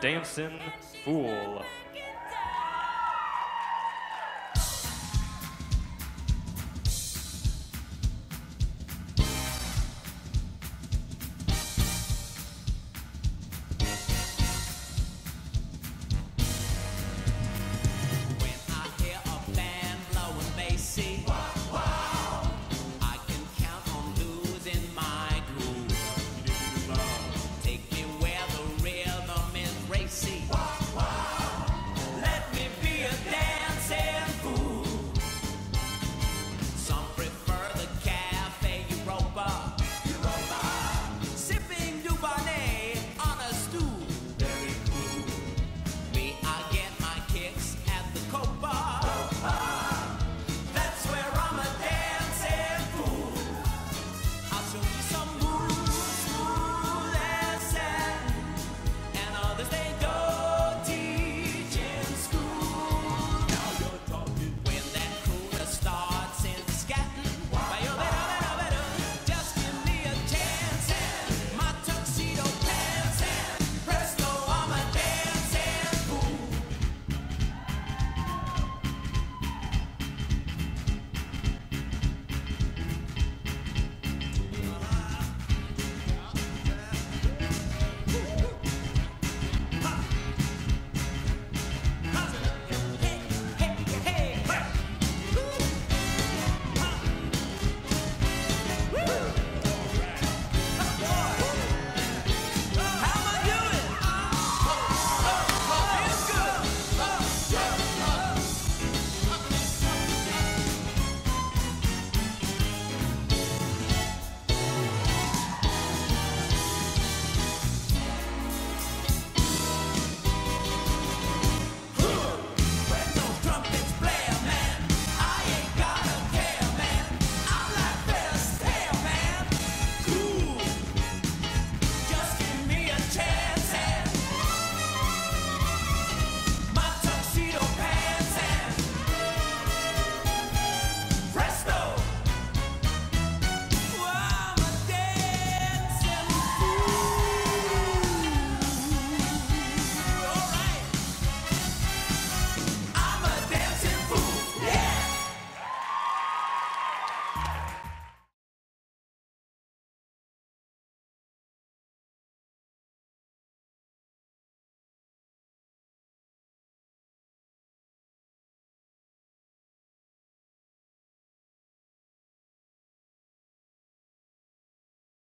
Dancing Fool.